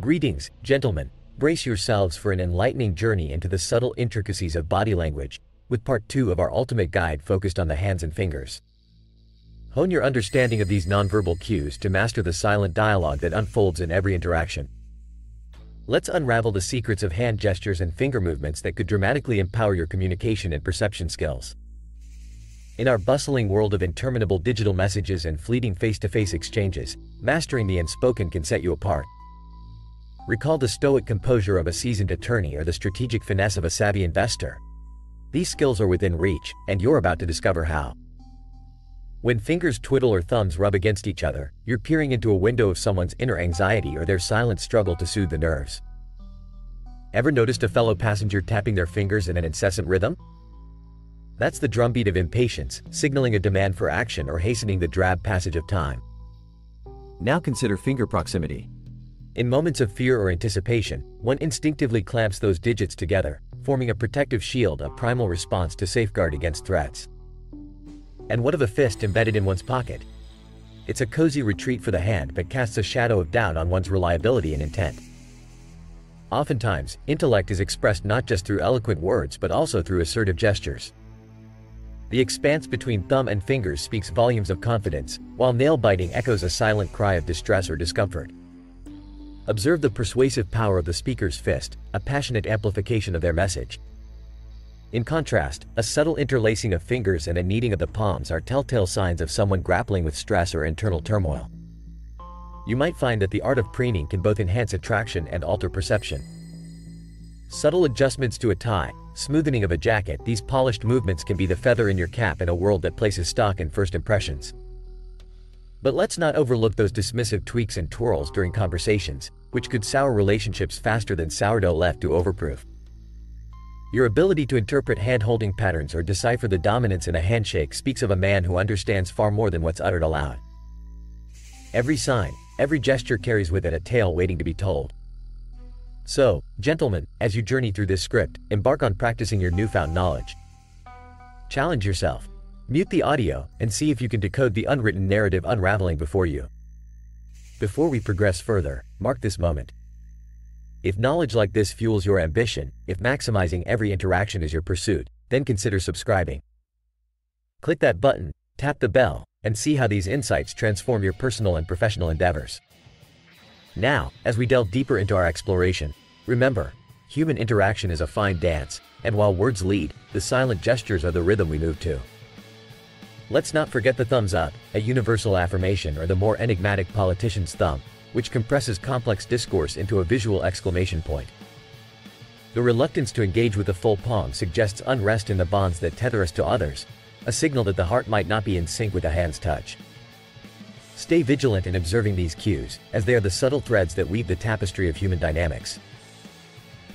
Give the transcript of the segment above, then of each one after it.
Greetings, gentlemen. Brace yourselves for an enlightening journey into the subtle intricacies of body language, with part 2 of our ultimate guide focused on the hands and fingers. Hone your understanding of these nonverbal cues to master the silent dialogue that unfolds in every interaction. Let's unravel the secrets of hand gestures and finger movements that could dramatically empower your communication and perception skills. In our bustling world of interminable digital messages and fleeting face-to-face exchanges, mastering the unspoken can set you apart. Recall the stoic composure of a seasoned attorney or the strategic finesse of a savvy investor. These skills are within reach, and you're about to discover how. When fingers twiddle or thumbs rub against each other, you're peering into a window of someone's inner anxiety or their silent struggle to soothe the nerves. Ever noticed a fellow passenger tapping their fingers in an incessant rhythm? That's the drumbeat of impatience, signaling a demand for action or hastening the drab passage of time. Now consider finger proximity. In moments of fear or anticipation, one instinctively clamps those digits together, forming a protective shield, a primal response to safeguard against threats. And what of a fist embedded in one's pocket? It's a cozy retreat for the hand but casts a shadow of doubt on one's reliability and intent. Oftentimes, intellect is expressed not just through eloquent words but also through assertive gestures. The expanse between thumb and fingers speaks volumes of confidence, while nail-biting echoes a silent cry of distress or discomfort. Observe the persuasive power of the speaker's fist, a passionate amplification of their message. In contrast, a subtle interlacing of fingers and a kneading of the palms are telltale signs of someone grappling with stress or internal turmoil. You might find that the art of preening can both enhance attraction and alter perception. Subtle adjustments to a tie, smoothing of a jacket, these polished movements can be the feather in your cap in a world that places stock in first impressions. But let's not overlook those dismissive tweaks and twirls during conversations, which could sour relationships faster than sourdough left to overproof. Your ability to interpret hand-holding patterns or decipher the dominance in a handshake speaks of a man who understands far more than what's uttered aloud. Every sign, every gesture carries with it a tale waiting to be told. So, gentlemen, as you journey through this script, embark on practicing your newfound knowledge. Challenge yourself. Mute the audio and see if you can decode the unwritten narrative unraveling before you. Before we progress further, mark this moment. If knowledge like this fuels your ambition, if maximizing every interaction is your pursuit, then consider subscribing. Click that button, tap the bell, and see how these insights transform your personal and professional endeavors. Now, as we delve deeper into our exploration, remember, human interaction is a fine dance, and while words lead, the silent gestures are the rhythm we move to. Let's not forget the thumbs up, a universal affirmation or the more enigmatic politician's thumb, which compresses complex discourse into a visual exclamation point. The reluctance to engage with the full palm suggests unrest in the bonds that tether us to others, a signal that the heart might not be in sync with the hand's touch. Stay vigilant in observing these cues, as they are the subtle threads that weave the tapestry of human dynamics.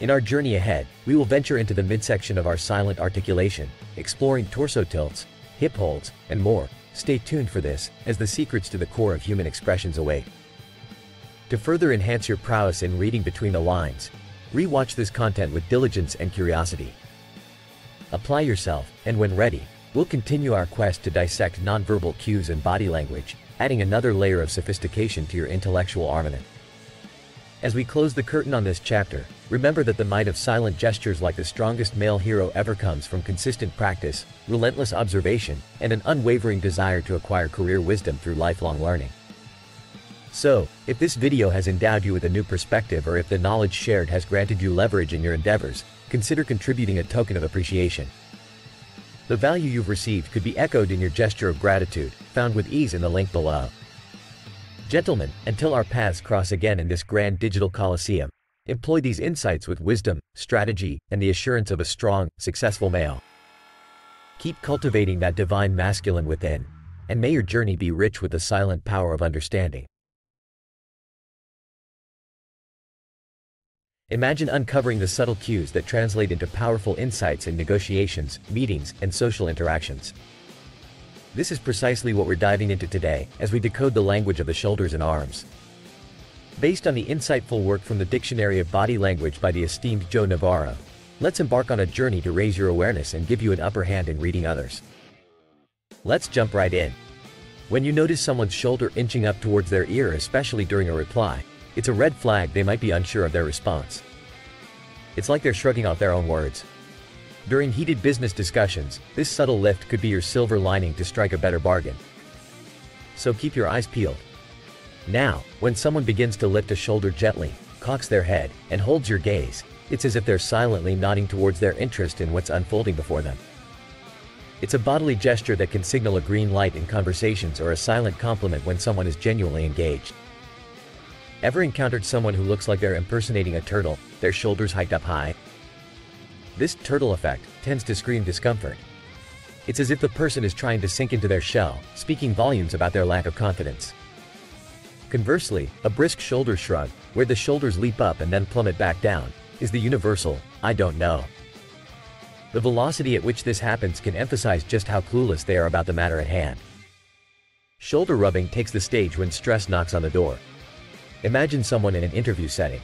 In our journey ahead, we will venture into the midsection of our silent articulation, exploring torso tilts, hip holds, and more. Stay tuned for this, as the secrets to the core of human expressions await. To further enhance your prowess in reading between the lines, rewatch this content with diligence and curiosity. Apply yourself, and when ready, we'll continue our quest to dissect nonverbal cues and body language, adding another layer of sophistication to your intellectual armament. As we close the curtain on this chapter, remember that the might of silent gestures like the strongest male hero ever comes from consistent practice, relentless observation, and an unwavering desire to acquire career wisdom through lifelong learning. So, if this video has endowed you with a new perspective or if the knowledge shared has granted you leverage in your endeavors, consider contributing a token of appreciation. The value you've received could be echoed in your gesture of gratitude, found with ease in the link below. Gentlemen, until our paths cross again in this grand digital coliseum, employ these insights with wisdom, strategy, and the assurance of a strong, successful male. Keep cultivating that divine masculine within, and may your journey be rich with the silent power of understanding. Imagine uncovering the subtle cues that translate into powerful insights in negotiations, meetings, and social interactions. This is precisely what we're diving into today as we decode the language of the shoulders and arms. Based on the insightful work from the Dictionary of Body Language by the esteemed Joe Navarro, let's embark on a journey to raise your awareness and give you an upper hand in reading others. Let's jump right in. When you notice someone's shoulder inching up towards their ear especially during a reply, It's a red flag they might be unsure of their response. It's like they're shrugging off their own words. During heated business discussions, this subtle lift could be your silver lining to strike a better bargain. So keep your eyes peeled. Now, when someone begins to lift a shoulder gently, cocks their head, and holds your gaze, it's as if they're silently nodding towards their interest in what's unfolding before them. It's a bodily gesture that can signal a green light in conversations or a silent compliment when someone is genuinely engaged. Ever encountered someone who looks like they're impersonating a turtle, their shoulders hiked up high? This turtle effect tends to scream discomfort. It's as if the person is trying to sink into their shell, speaking volumes about their lack of confidence. Conversely, a brisk shoulder shrug, where the shoulders leap up and then plummet back down, is the universal, I don't know. The velocity at which this happens can emphasize just how clueless they are about the matter at hand. Shoulder rubbing takes the stage when stress knocks on the door. Imagine someone in an interview setting.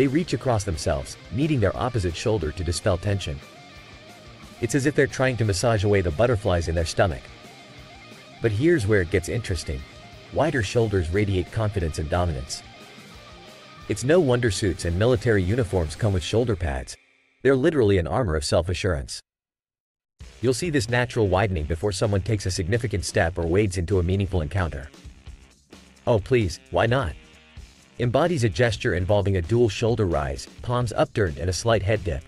They reach across themselves, meeting their opposite shoulder to dispel tension. It's as if they're trying to massage away the butterflies in their stomach. But here's where it gets interesting. Wider shoulders radiate confidence and dominance. It's no wonder suits and military uniforms come with shoulder pads. They're literally an armor of self-assurance. You'll see this natural widening before someone takes a significant step or wades into a meaningful encounter. Oh please, why not? Embodies a gesture involving a dual shoulder rise, palms upturned and a slight head dip.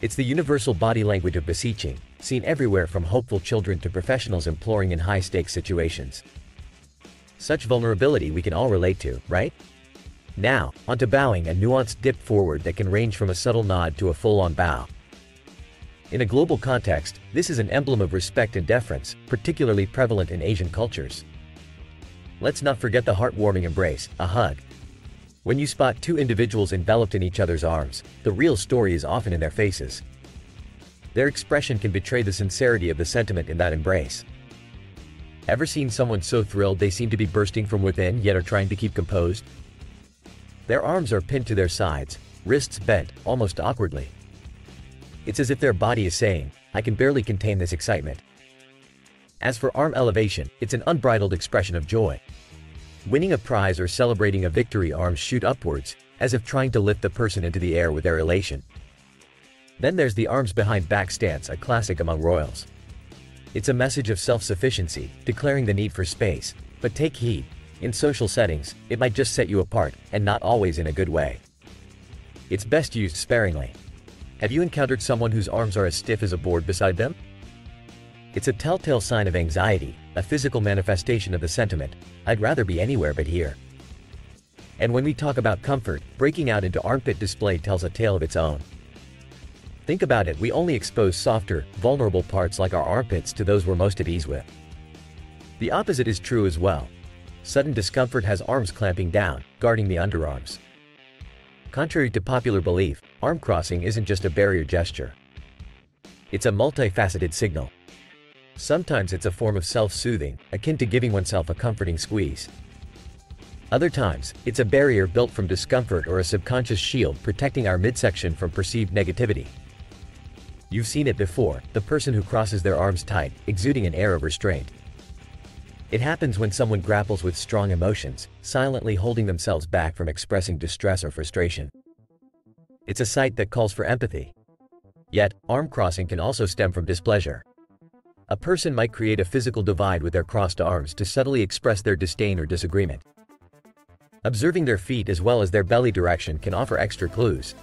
It's the universal body language of beseeching, seen everywhere from hopeful children to professionals imploring in high-stakes situations. Such vulnerability we can all relate to, right? Now, onto bowing a nuanced dip forward that can range from a subtle nod to a full-on bow. In a global context, this is an emblem of respect and deference, particularly prevalent in Asian cultures. Let's not forget the heartwarming embrace, a hug. When you spot two individuals enveloped in each other's arms, the real story is often in their faces. Their expression can betray the sincerity of the sentiment in that embrace. Ever seen someone so thrilled they seem to be bursting from within yet are trying to keep composed? Their arms are pinned to their sides, wrists bent, almost awkwardly. It's as if their body is saying, I can barely contain this excitement. As for arm elevation, it's an unbridled expression of joy. Winning a prize or celebrating a victory arms shoot upwards, as if trying to lift the person into the air with their elation. Then there's the arms behind back stance, a classic among royals. It's a message of self-sufficiency, declaring the need for space, but take heed, in social settings, it might just set you apart, and not always in a good way. It's best used sparingly. Have you encountered someone whose arms are as stiff as a board beside them? It's a telltale sign of anxiety, a physical manifestation of the sentiment, I'd rather be anywhere but here. And when we talk about comfort, breaking out into armpit display tells a tale of its own. Think about it, we only expose softer, vulnerable parts like our armpits to those we're most at ease with. The opposite is true as well. Sudden discomfort has arms clamping down, guarding the underarms. Contrary to popular belief, arm crossing isn't just a barrier gesture. It's a multifaceted signal. Sometimes it's a form of self-soothing, akin to giving oneself a comforting squeeze. Other times, it's a barrier built from discomfort or a subconscious shield protecting our midsection from perceived negativity. You've seen it before, the person who crosses their arms tight, exuding an air of restraint. It happens when someone grapples with strong emotions, silently holding themselves back from expressing distress or frustration. It's a sight that calls for empathy. Yet, arm crossing can also stem from displeasure. A person might create a physical divide with their crossed arms to subtly express their disdain or disagreement. Observing their feet as well as their belly direction can offer extra clues.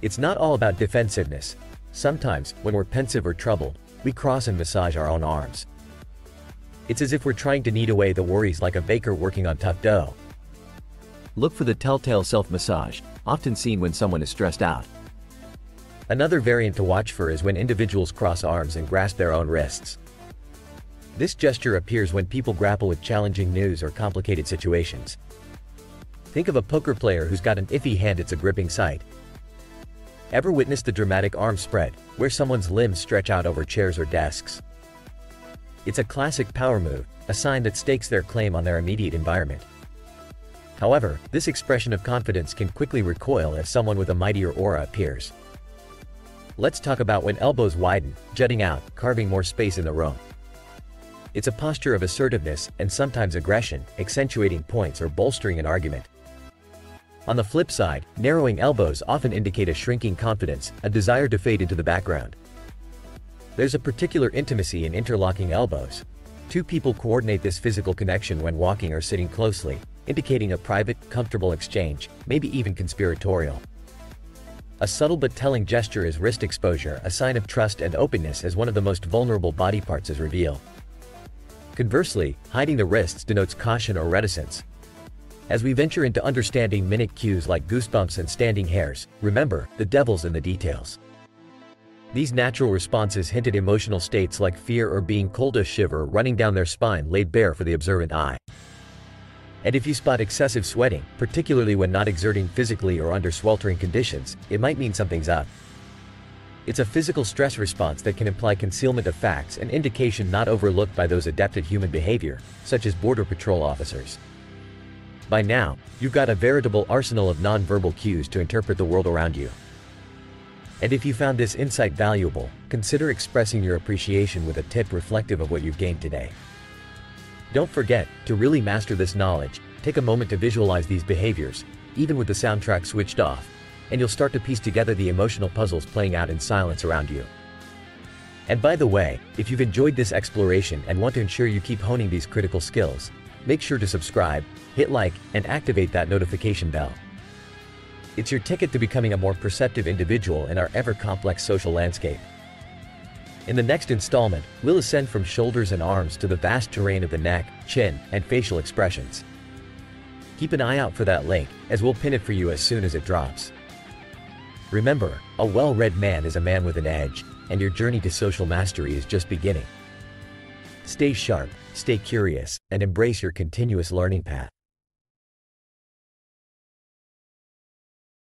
It's not all about defensiveness. Sometimes, when we're pensive or troubled, we cross and massage our own arms. It's as if we're trying to knead away the worries like a baker working on tough dough. Look for the telltale self-massage, often seen when someone is stressed out. Another variant to watch for is when individuals cross arms and grasp their own wrists. This gesture appears when people grapple with challenging news or complicated situations. Think of a poker player who's got an iffy hand it's a gripping sight. Ever witnessed the dramatic arm spread, where someone's limbs stretch out over chairs or desks? It's a classic power move, a sign that stakes their claim on their immediate environment. However, this expression of confidence can quickly recoil if someone with a mightier aura appears. Let's talk about when elbows widen, jutting out, carving more space in the room. It's a posture of assertiveness and sometimes aggression, accentuating points or bolstering an argument. On the flip side, narrowing elbows often indicate a shrinking confidence, a desire to fade into the background. There's a particular intimacy in interlocking elbows. Two people coordinate this physical connection when walking or sitting closely, indicating a private, comfortable exchange, maybe even conspiratorial. A subtle but telling gesture is wrist exposure, a sign of trust and openness as one of the most vulnerable body parts is revealed. Conversely, hiding the wrists denotes caution or reticence. As we venture into understanding minute cues like goosebumps and standing hairs, remember, the devil's in the details. These natural responses hint at emotional states like fear or being cold a shiver running down their spine laid bare for the observant eye. And if you spot excessive sweating, particularly when not exerting physically or under sweltering conditions, it might mean something's up. It's a physical stress response that can imply concealment of facts and indication not overlooked by those adept at human behavior, such as Border Patrol officers. By now, you've got a veritable arsenal of nonverbal cues to interpret the world around you. And if you found this insight valuable, consider expressing your appreciation with a tip reflective of what you've gained today. Don't forget, to really master this knowledge, take a moment to visualize these behaviors, even with the soundtrack switched off, and you'll start to piece together the emotional puzzles playing out in silence around you. And by the way, if you've enjoyed this exploration and want to ensure you keep honing these critical skills, make sure to subscribe, hit like, and activate that notification bell. It's your ticket to becoming a more perceptive individual in our ever-complex social landscape. In the next installment, we'll ascend from shoulders and arms to the vast terrain of the neck, chin, and facial expressions. Keep an eye out for that link, as we'll pin it for you as soon as it drops. Remember, a well-read man is a man with an edge, and your journey to social mastery is just beginning. Stay sharp, stay curious, and embrace your continuous learning path.